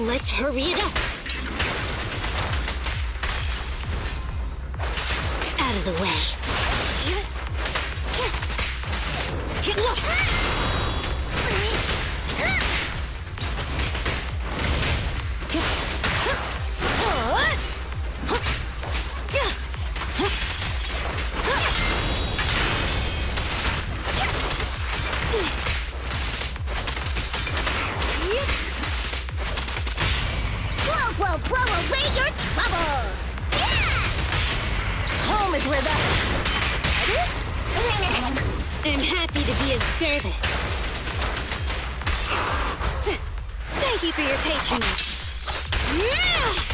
Let's hurry it up. Out of the way. Blow, blow, blow away your troubles! Yeah! Home is where the... I'm happy to be of service. Thank you for your patronage. Yeah!